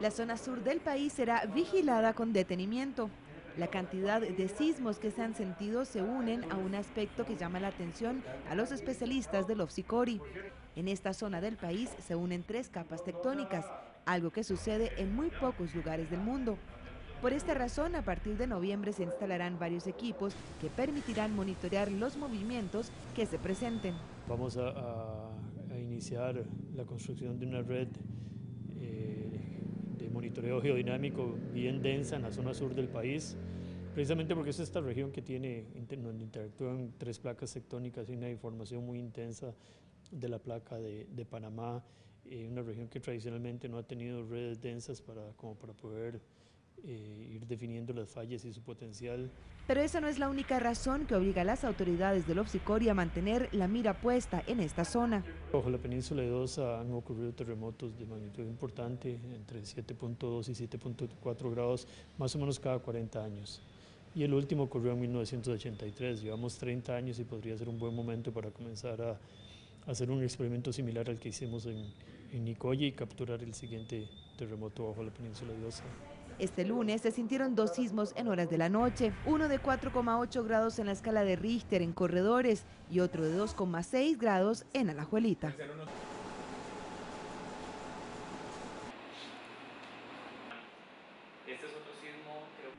La zona sur del país será vigilada con detenimiento. La cantidad de sismos que se han sentido se unen a un aspecto que llama la atención a los especialistas del OFSICORI. En esta zona del país se unen tres capas tectónicas, algo que sucede en muy pocos lugares del mundo. Por esta razón, a partir de noviembre se instalarán varios equipos que permitirán monitorear los movimientos que se presenten. Vamos a, iniciar la construcción de una red eh, de monitoreo geodinámico bien densa en la zona sur del país, precisamente porque es esta región que tiene, donde interactúan tres placas tectónicas y una información muy intensa de la placa de, Panamá, eh, una región que tradicionalmente no ha tenido redes densas para, como para poder eh, ir definiendo las fallas y su potencial. Pero esa no es la única razón que obliga a las autoridades del Opsicori a mantener la mira puesta en esta zona. Bajo la península de Dosa han ocurrido terremotos de magnitud importante, entre 7.2 y 7.4 grados, más o menos cada 40 años. Y el último ocurrió en 1983, llevamos 30 años y podría ser un buen momento para comenzar a hacer un experimento similar al que hicimos en, en Nicoya y capturar el siguiente terremoto bajo la península de Osa. Este lunes se sintieron dos sismos en horas de la noche, uno de 4,8 grados en la escala de Richter en Corredores y otro de 2,6 grados en Alajuelita. Este es otro sismo, creo.